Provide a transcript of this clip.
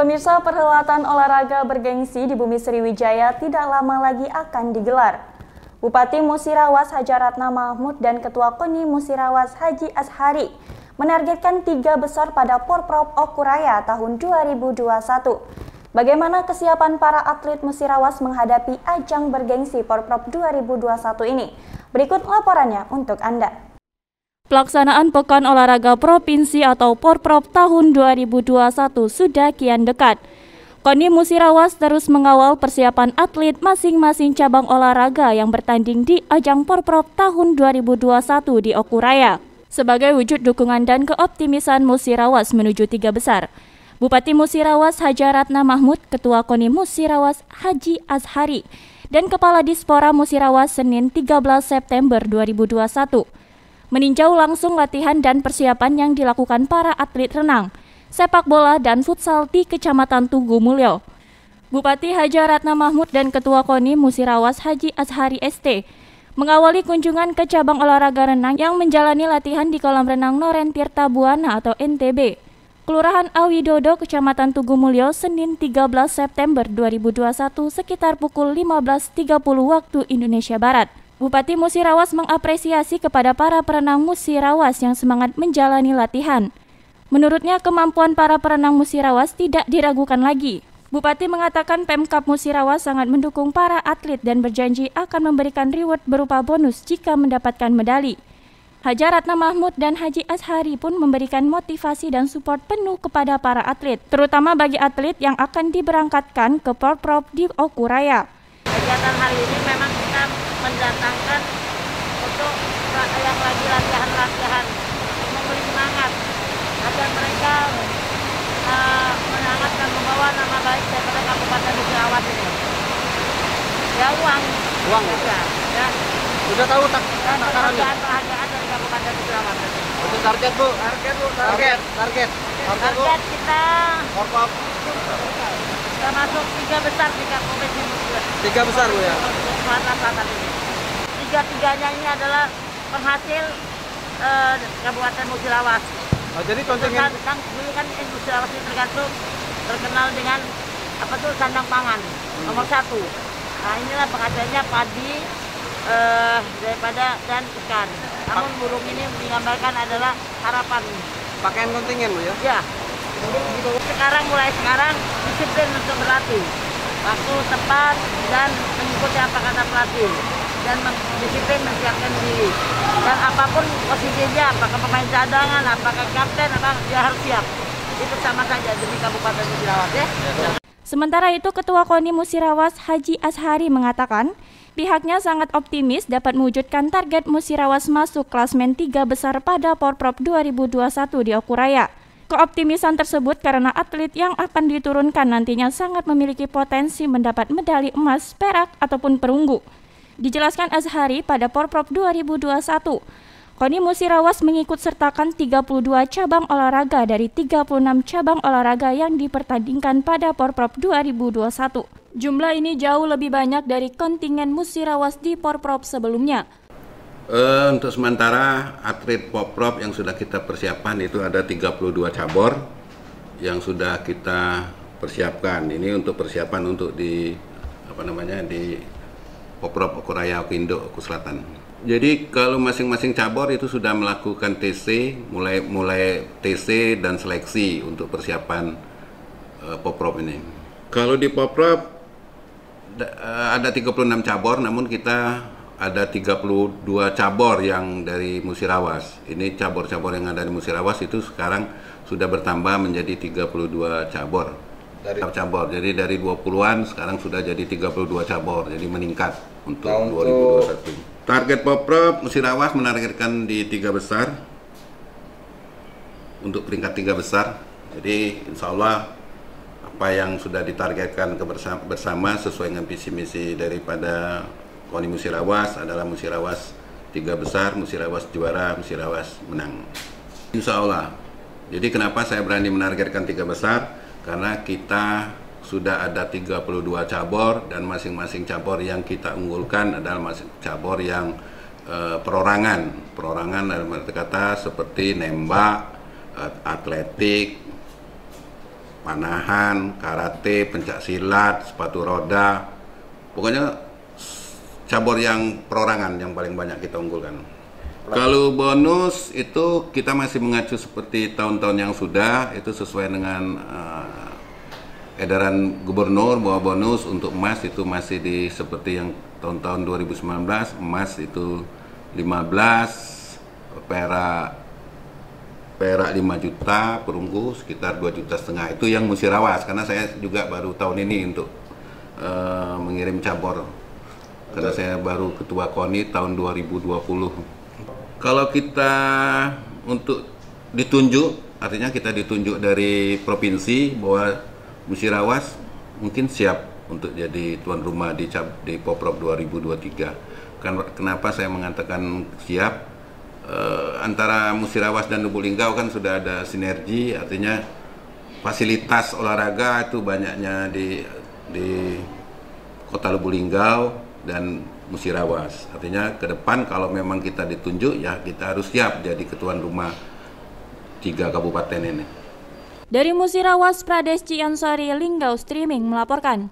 Pemirsa perhelatan olahraga bergengsi di Bumi Sriwijaya tidak lama lagi akan digelar. Bupati Musirawas Hajaratna Mahmud dan Ketua KONI Musirawas Haji Ashari menargetkan tiga besar pada Porprov Okuraya tahun 2021. Bagaimana kesiapan para atlet Musirawas menghadapi ajang bergengsi Porprov 2021 ini? Berikut laporannya untuk Anda. Pelaksanaan Pekan Olahraga Provinsi atau Porprov tahun 2021 sudah kian dekat. Koni Musirawas terus mengawal persiapan atlet masing-masing cabang olahraga yang bertanding di ajang Porprov tahun 2021 di Okuraya. Sebagai wujud dukungan dan keoptimisan Musirawas menuju tiga besar, Bupati Musirawas Hajaratna Mahmud, Ketua Koni Musirawas Haji Azhari, dan Kepala Dispora Musirawas Senin 13 September 2021 meninjau langsung latihan dan persiapan yang dilakukan para atlet renang, sepak bola, dan futsal di Kecamatan Tugu Mulyo. Bupati Haji Ratna Mahmud dan Ketua KONI Musirawas Haji Azhari ST mengawali kunjungan ke cabang olahraga renang yang menjalani latihan di kolam renang Noren Tirta Buana atau NTB. Kelurahan Awidodo, Kecamatan Tugu Mulyo, Senin 13 September 2021 sekitar pukul 15.30 waktu Indonesia Barat. Bupati Musirawas mengapresiasi kepada para perenang Musirawas yang semangat menjalani latihan. Menurutnya kemampuan para perenang Musirawas tidak diragukan lagi. Bupati mengatakan Pemkap Musirawas sangat mendukung para atlet dan berjanji akan memberikan reward berupa bonus jika mendapatkan medali. Haji Ratna Mahmud dan Haji Ashari pun memberikan motivasi dan support penuh kepada para atlet, terutama bagi atlet yang akan diberangkatkan ke Porprov di Okuraya. Kegiatan hari ini memang kita mendatangkan untuk yang lagi latihan-latihan memberi semangat agar mereka uh, menangat membawa nama baik daripada Kabupaten Musirawas ini. Ya uang. Uang ya? Ya. Sudah tahu tak dan penghargaan penghargaan dari Kabupaten. Untuk target bu? Target bu. Target. Target. Target, target kita. Korpop. Kita masuk tiga besar tiga provinsi Tiga besar bu ya? Sumatera Selatan ini tiga-tiganya ini adalah penghasil uh, Kabupaten Musirawas. Oh, jadi kontingen kan, kan dulu kan Musirawas ini tergantung terkenal dengan apa tuh sandang pangan hmm. nomor satu. Nah inilah penghasilnya padi uh, daripada dan ikan. Namun burung ini menggambarkan adalah harapan. Pakaian kontingen bu ya? Ya. Sekarang mulai sekarang disiplin untuk berlatih. Waktu tepat dan mengikuti apa kata pelatih dan disiplin mensiapkan diri dan apa pun posisinya apakah pemain cadangan apakah kapten apa dia harus siap itu sama saja demi Kabupaten Musirawas ya. Sementara itu Ketua KONI Musirawas Haji Ashari mengatakan pihaknya sangat optimis dapat mewujudkan target Musirawas masuk klasmen tiga besar pada Porprov 2021 di Okuraya. Keoptimisan tersebut karena atlet yang akan diturunkan nantinya sangat memiliki potensi mendapat medali emas, perak, ataupun perunggu. Dijelaskan Azhari pada Porprov 2021, Koni Musirawas mengikut sertakan 32 cabang olahraga dari 36 cabang olahraga yang dipertandingkan pada Porprov 2021. Jumlah ini jauh lebih banyak dari kontingen Musirawas di Porprov sebelumnya. Uh, untuk sementara atlet Porprov yang sudah kita persiapkan itu ada 32 cabur yang sudah kita persiapkan. Ini untuk persiapan untuk di apa namanya di Poprov Okuraya Okindo Oku Selatan. Jadi kalau masing-masing cabur itu sudah melakukan TC, mulai mulai TC dan seleksi untuk persiapan uh, Poprov ini. Kalau di Poprov uh, ada 36 cabur, namun kita ada 32 cabur yang dari Musirawas. Ini cabur-cabur yang ada di Musirawas itu sekarang sudah bertambah menjadi 32 cabur dari cabur. Jadi dari 20-an sekarang sudah jadi 32 cabur. Jadi meningkat untuk Tahun 2021. Target Poprov Musirawas menargetkan di tiga besar untuk peringkat tiga besar. Jadi insya Allah apa yang sudah ditargetkan bersama sesuai dengan visi misi daripada Koni Musirawas adalah Musirawas tiga besar, Musirawas juara, Musirawas menang. Insya Allah. Jadi kenapa saya berani menargetkan tiga besar? karena kita sudah ada 32 cabur dan masing-masing cabur yang kita unggulkan adalah masing cabur yang e, perorangan. Perorangan dalam arti kata seperti nembak, atletik, panahan, karate, pencak silat, sepatu roda. Pokoknya cabur yang perorangan yang paling banyak kita unggulkan. Kalau bonus itu kita masih mengacu seperti tahun-tahun yang sudah itu sesuai dengan uh, edaran gubernur bahwa bonus untuk emas itu masih di seperti yang tahun-tahun 2019 emas itu 15 perak perak 5 juta perunggu sekitar 2 juta setengah. Itu yang musirawas karena saya juga baru tahun ini untuk uh, mengirim cabur. Karena saya baru ketua KONI tahun 2020 kalau kita untuk ditunjuk, artinya kita ditunjuk dari provinsi bahwa Musirawas mungkin siap untuk jadi tuan rumah di di Poprov 2023. Kan kenapa saya mengatakan siap? E, antara Musirawas dan Lubuk Linggau kan sudah ada sinergi, artinya fasilitas olahraga itu banyaknya di di Kota Lubuk Linggau dan Musirawas. Artinya ke depan kalau memang kita ditunjuk ya kita harus siap jadi ketuan rumah tiga kabupaten ini. Dari Musirawas, Pradesh Ciansori Linggau Streaming melaporkan.